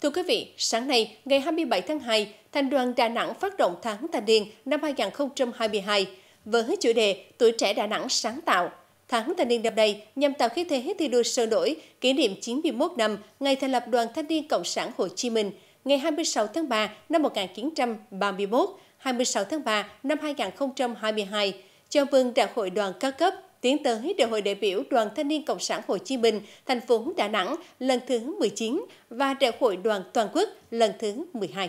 Thưa quý vị, sáng nay, ngày 27 tháng 2, Thành đoàn Đà Nẵng phát động tháng thanh niên năm 2022 với chủ đề Tuổi trẻ Đà Nẵng sáng tạo. Tháng thanh niên năm nay nhằm tạo khí thế thi đua sôi nổi, kỷ niệm 91 năm ngày thành lập Đoàn Thanh niên Cộng sản Hồ Chí Minh, ngày 26 tháng 3 năm 1931, 26 tháng 3 năm 2022, chào mừng Đại hội đoàn các cấp tiến tới Đại hội đại biểu Đoàn Thanh niên Cộng sản Hồ Chí Minh thành phố Đà Nẵng lần thứ 19 và Đại hội đoàn toàn quốc lần thứ 12.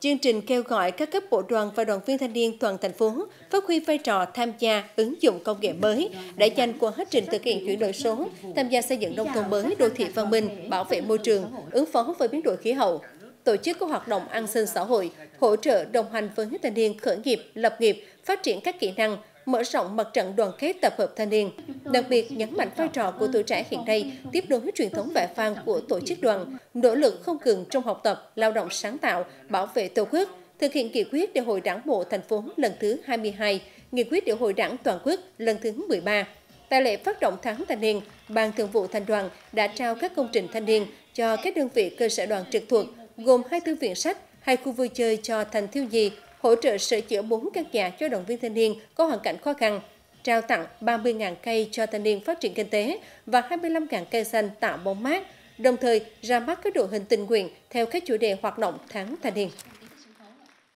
Chương trình kêu gọi các cấp bộ đoàn và đoàn viên thanh niên toàn thành phố phát huy vai trò tham gia ứng dụng công nghệ mới để dành quá trình thực hiện chuyển đổi số, tham gia xây dựng nông thôn mới, đô thị văn minh, bảo vệ môi trường, ứng phó với biến đổi khí hậu, tổ chức các hoạt động an sinh xã hội, hỗ trợ đồng hành với thanh niên khởi nghiệp, lập nghiệp, phát triển các kỹ năng, mở rộng mặt trận đoàn kết tập hợp thanh niên. Đặc biệt nhấn mạnh vai trò của tuổi trẻ hiện nay, tiếp nối truyền thống vẻ vang của tổ chức đoàn, nỗ lực không ngừng trong học tập, lao động sáng tạo, bảo vệ tổ quốc, thực hiện nghị quyết Đại hội Đảng bộ thành phố lần thứ 22, nghị quyết Đại hội Đảng toàn quốc lần thứ 13. Tại lễ phát động tháng thanh niên, Ban Thường vụ Thành đoàn đã trao các công trình thanh niên cho các đơn vị cơ sở đoàn trực thuộc, gồm hai thư viện sách, hai khu vui chơi cho thành thiếu nhi, hỗ trợ sửa chữa 4 căn nhà cho đoàn viên thanh niên có hoàn cảnh khó khăn, trao tặng 30.000 cây cho thanh niên phát triển kinh tế và 25.000 cây xanh tạo bóng mát, đồng thời ra mắt các đội hình tình nguyện theo các chủ đề hoạt động tháng thanh niên.